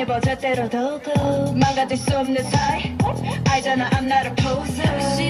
뒤집어져 때로 더욱 망가질 수 없는 사이 알잖아 I'm not a poser